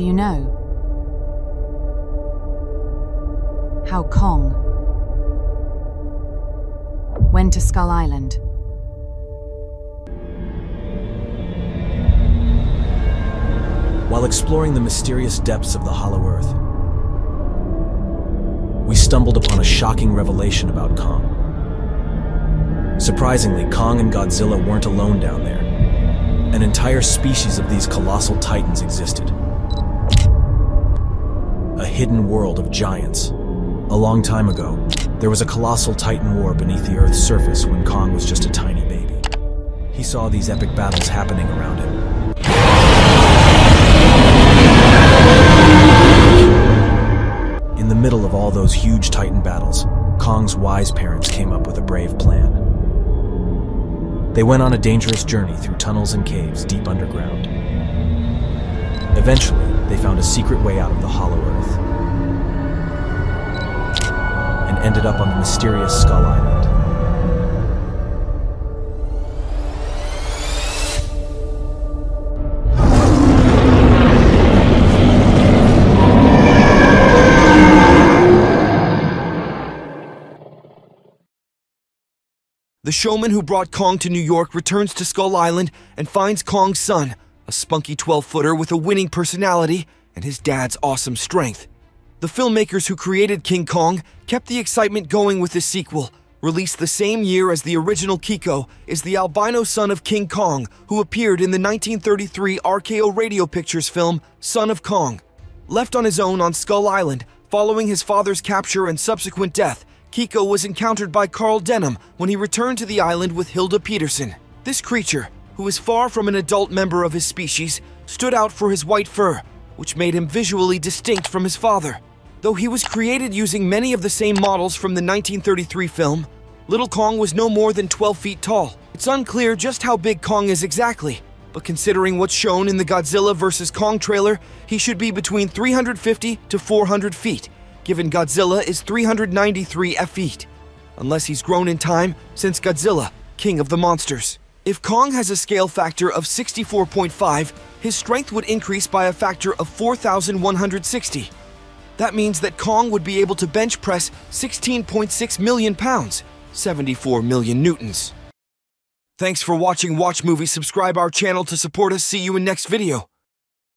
Do you know? How Kong went to Skull Island. While exploring the mysterious depths of the Hollow Earth, we stumbled upon a shocking revelation about Kong. Surprisingly, Kong and Godzilla weren't alone down there. An entire species of these colossal titans existed. Hidden world of giants. A long time ago, there was a colossal titan war beneath the Earth's surface when Kong was just a tiny baby. He saw these epic battles happening around him. In the middle of all those huge titan battles, Kong's wise parents came up with a brave plan. They went on a dangerous journey through tunnels and caves deep underground. Eventually, they found a secret way out of the Hollow Earth ended up on the mysterious Skull Island. The showman who brought Kong to New York returns to Skull Island and finds Kong's son, a spunky 12 footer with a winning personality and his dad's awesome strength. The filmmakers who created King Kong kept the excitement going with the sequel. Released the same year as the original Kiko is the albino son of King Kong, who appeared in the 1933 RKO Radio Pictures film Son of Kong. Left on his own on Skull Island, following his father's capture and subsequent death, Kiko was encountered by Carl Denham when he returned to the island with Hilda Peterson. This creature, who is far from an adult member of his species, stood out for his white fur, which made him visually distinct from his father. Though he was created using many of the same models from the 1933 film, Little Kong was no more than 12 feet tall. It's unclear just how big Kong is exactly, but considering what's shown in the Godzilla vs. Kong trailer, he should be between 350 to 400 feet, given Godzilla is 393 feet. Unless he's grown in time since Godzilla, king of the monsters. If Kong has a scale factor of 64.5, his strength would increase by a factor of 4,160. That means that Kong would be able to bench press 16.6 million pounds, 74 million newtons. Thanks for watching Watch Movie. Subscribe our channel to support us. See you in next video.